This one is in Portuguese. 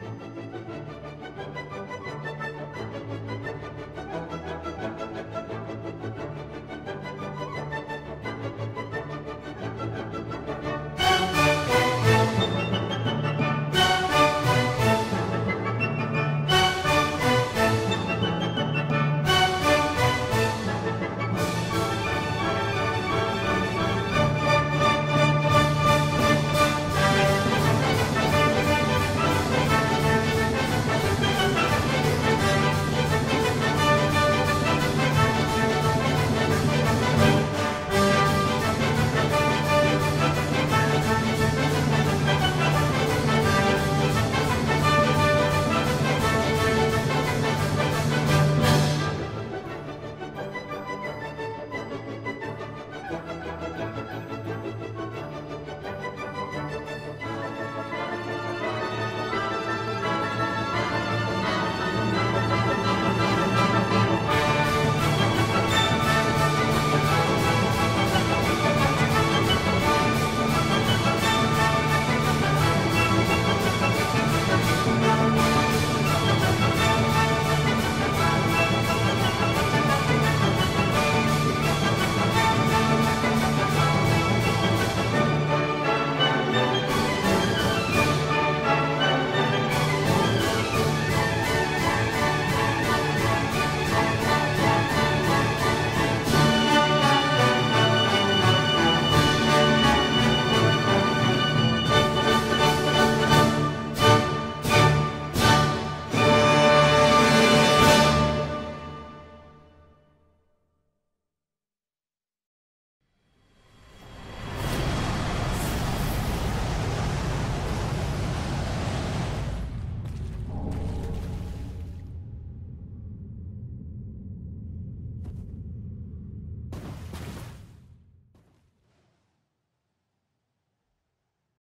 Música